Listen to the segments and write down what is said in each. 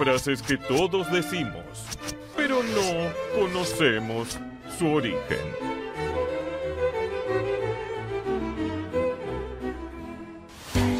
Frases que todos decimos, pero no conocemos su origen.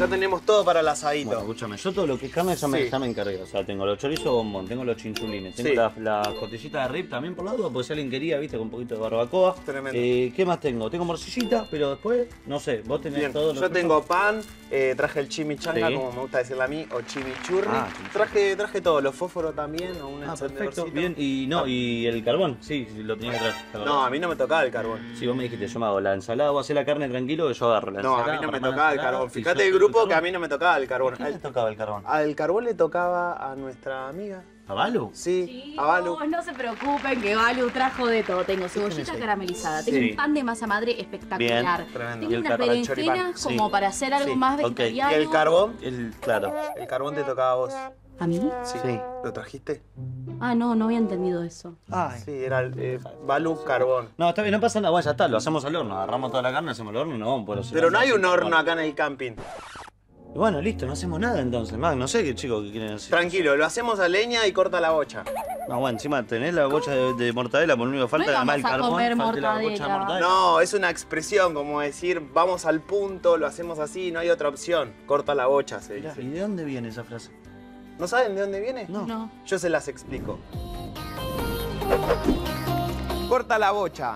Ya tenemos todo para el asadito. Bueno, escúchame, yo todo lo que carne ya me, Sí. ya me encargué. O sea, tengo los chorizos bombón, tengo los chinchulines, tengo Sí. las la costillitas de rib también por la duda, porque si alguien quería, viste, con un poquito de barbacoa. Tremendo. Eh, ¿Qué más tengo? Tengo morcillita, pero después, no sé, vos tenés Bien, todo lo yo que- tengo pan, eh, traje el chimichanga, Sí. como me gusta decirle a mí, o chimichurri. Ah, chimichurri. traje, traje todo, los fósforos también, o un Ah, perfecto, encendedorcito. bien. Y no, y el carbón, sí, sí, lo tenía que traer. ¿te? No, a mí no me tocaba el carbón. Si vos me dijiste, yo me hago la ensalada, vos hacés la carne tranquilo, que yo agarro la No, a ensalada. mí no me la tocaba el ensalada, carbón. y Fíjate yo el hago grupo que a mí no me tocaba el carbón. ¿A quién le Al, tocaba el carbón? al carbón le tocaba a nuestra amiga. ¿A Balu? Sí, a Balu. Chicos, no se preocupen que Balu trajo de todo. Tengo cebollita ahí? caramelizada, tengo Sí. un pan de masa madre espectacular. Bien, tremendo. Tengo ¿Y el unas berenjenas Sí. como para hacer algo Sí, más vegetariano. ¿Y el carbón? El, claro. El carbón te tocaba a vos. ¿A mí? Sí. Sí. ¿Lo trajiste? Ah, no, no había entendido eso. Ay. Sí, era el eh, Balu carbón. No, está bien, no pasa nada, bueno, ya está, lo hacemos al horno, agarramos toda la carne, hacemos el horno, no vamos por los Pero no hay un horno acá en el camping. Y Bueno, listo, no hacemos nada entonces, más, no sé qué chicos que quieren hacer. Tranquilo, lo hacemos a leña y corta la bocha. No, bueno, encima tenés la bocha de, de mortadela, por lo único que falta, No además el carbón, comer falta la bocha de mortadela. mortadela. No, es una expresión como decir, vamos al punto, lo hacemos así, no hay otra opción. Corta la bocha, se Mirá, dice. ¿Y de dónde viene esa frase? ¿No saben de dónde viene? No. No. Yo se las explico. Corta la bocha.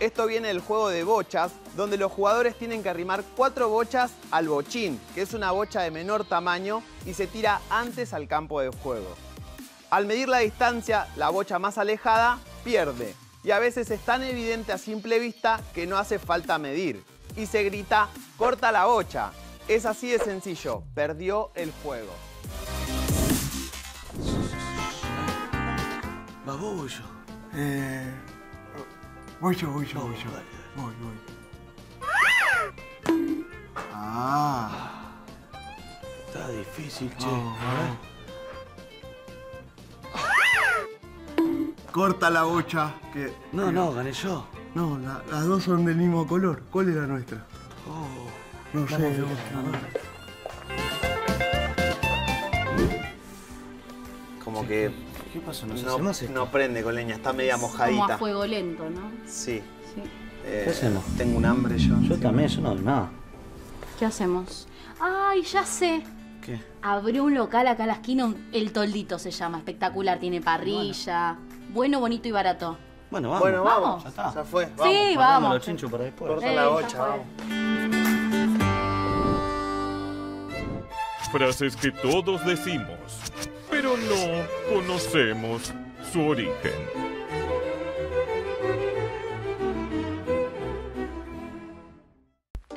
Esto viene del juego de bochas, donde los jugadores tienen que arrimar cuatro bochas al bochín, que es una bocha de menor tamaño y se tira antes al campo de juego. Al medir la distancia, la bocha más alejada pierde. Y a veces es tan evidente a simple vista que no hace falta medir. Y se grita, corta la bocha. Es así de sencillo, perdió el juego. Babullo. Eh. Voy yo, voy yo, voy yo. Voy, voy. Ah. Está difícil, che. vamos. Corta la bocha. Que. No, no, gané yo. No, la- las dos son del mismo color. ¿Cuál es la nuestra? No sé. no, no. Como que ¿Qué pasó? ¿Nos no, hacemos esto? no prende con leña, está media Como a mojadita. fuego lento, ¿no? Sí. Sí. Eh, ¿Qué hacemos? Tengo un hambre yo. Yo también, yo no doy nada. ¿Qué hacemos? Ay, ya sé. ¿Qué? Abrió un local acá a la esquina, El Toldito se llama, espectacular, tiene parrilla, bueno, bonito y barato. Bueno, vamos. Bueno, vamos. Vamos. Ya está. Ya fue. Sí, Vamos. Guardamos vamos. los chinchos para después. Corta Eh, la bocha, vamos. Frases que todos decimos, pero no conocemos su origen.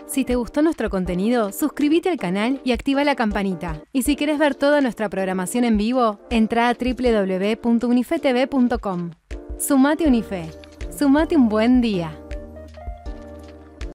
Si te gustó nuestro contenido, suscríbete al canal y activa la campanita. Y si quieres ver toda nuestra programación en vivo, entra a www.unifetv.com. Sumate Unife. Sumate un buen día.